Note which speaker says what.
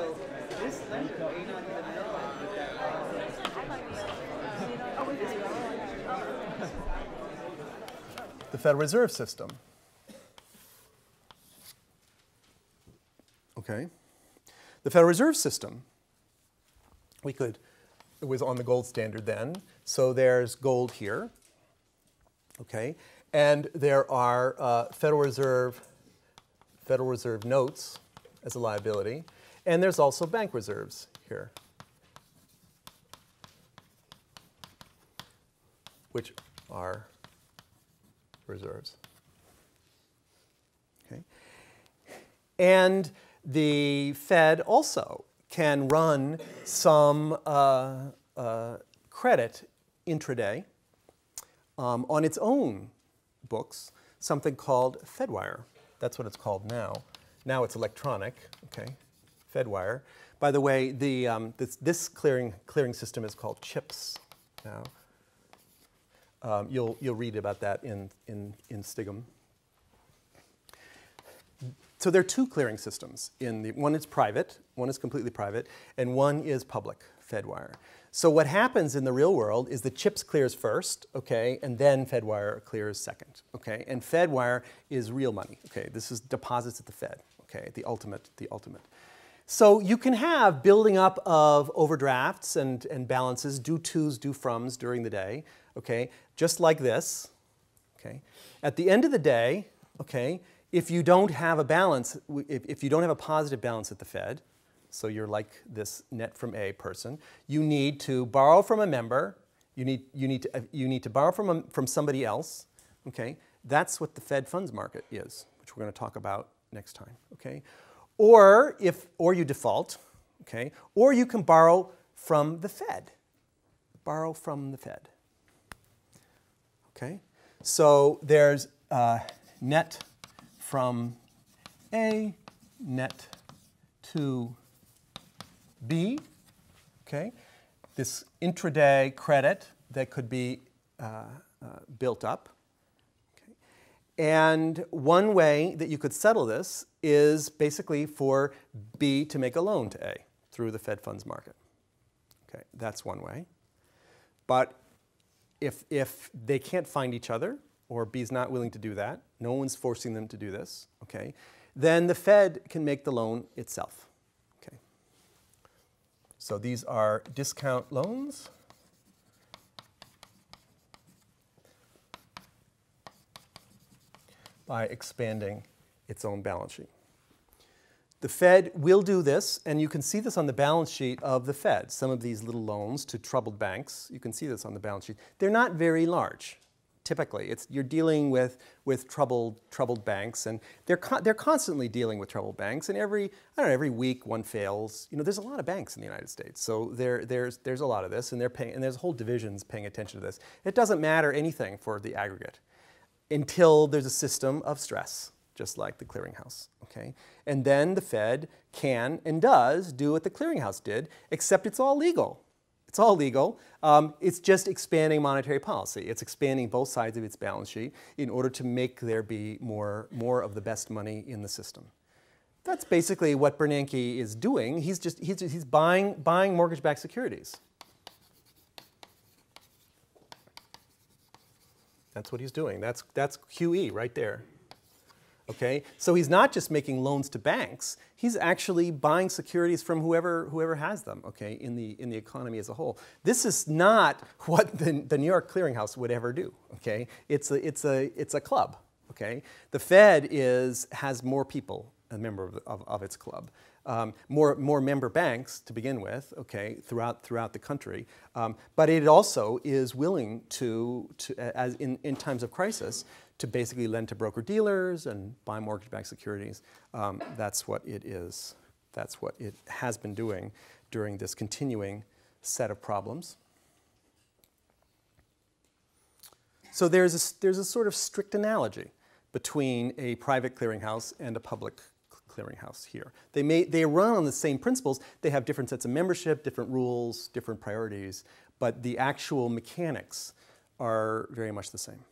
Speaker 1: So this may not even know
Speaker 2: the Federal Reserve System. Okay. The Federal Reserve System, we could, it was on the gold standard then. So there's gold here. Okay. And there are uh, Federal Reserve Federal Reserve notes as a liability. And there's also bank reserves here, which are reserves. Okay. And the Fed also can run some uh, uh, credit intraday um, on its own books, something called Fedwire. That's what it's called now. Now it's electronic, okay, Fedwire. By the way, the, um, this, this, clearing, clearing system is called CHIPS now. Um, you'll, you'll read about that in, in, in Stigum. So there are two clearing systems. In the, one is private, one is completely private, and one is public, Fedwire. So what happens in the real world is the CHIPS clears first, okay, and then Fedwire clears second, okay? And Fedwire is real money, okay? This is deposits at the Fed, okay? The ultimate, the ultimate. So you can have building up of overdrafts and, and balances, do tos, do froms during the day, okay? Just like this, okay? At the end of the day, okay, if you don't have a balance, if, if you don't have a positive balance at the Fed, so you're like this net from A person, you need to borrow from a member, you need, you need, to, uh, you need to borrow from, a, from somebody else, okay? That's what the Fed funds market is, which we're going to talk about next time, okay? Or, if, or you default, okay? Or you can borrow from the Fed. Borrow from the Fed, okay? So there's uh, net from A, net to B, okay? This intraday credit that could be uh, uh, built up. Okay? And one way that you could settle this is basically for B to make a loan to A through the Fed funds market. Okay, that's one way. But if, if they can't find each other, or B's not willing to do that, no one's forcing them to do this, okay, then the Fed can make the loan itself. Okay. So these are discount loans. by expanding its own balance sheet. The Fed will do this, and you can see this on the balance sheet of the Fed. Some of these little loans to troubled banks, you can see this on the balance sheet. They're not very large typically. It's, you're dealing with, with troubled, troubled banks, and they're, they're constantly dealing with troubled banks, and every, I don't know, every week one fails. You know, there's a lot of banks in the United States, so there, there's, there's a lot of this, and, they're paying, and there's whole divisions paying attention to this. It doesn't matter anything for the aggregate until there's a system of stress, just like the clearinghouse, okay? And then the Fed can and does do what the clearinghouse did, except it's all legal. It's all legal. Um, it's just expanding monetary policy. It's expanding both sides of its balance sheet in order to make there be more, more of the best money in the system. That's basically what Bernanke is doing. He's just he's, he's buying, buying mortgage-backed securities. That's what he's doing. That's, that's QE right there. Okay? So he's not just making loans to banks, he's actually buying securities from whoever, whoever has them, okay, in the, in the economy as a whole. This is not what the, the New York Clearinghouse would ever do, okay? It's a, it's a, it's a club, okay? The Fed is, has more people a member of, of, of its club. Um, more, more member banks to begin with, okay, throughout, throughout the country. Um, but it also is willing to, to as in, in times of crisis, to basically lend to broker dealers and buy mortgage-backed securities. Um, that's what it is. That's what it has been doing during this continuing set of problems. So there's a, there's a sort of strict analogy between a private clearinghouse and a public clearinghouse here. They, may, they run on the same principles. They have different sets of membership, different rules, different priorities, but the actual mechanics are very much the same.